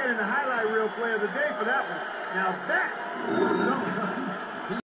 Getting the highlight reel play of the day for that one. Now that